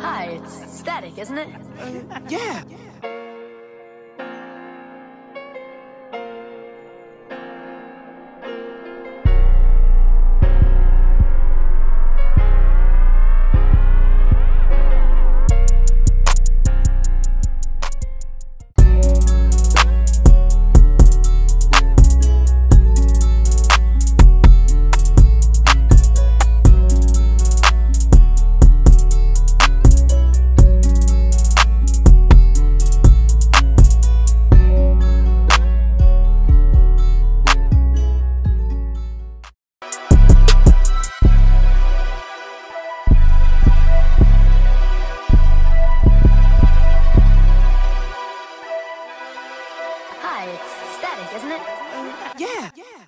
Hi, it's static, isn't it? Uh, yeah. Hi, it's static, isn't it? Yeah. Yeah.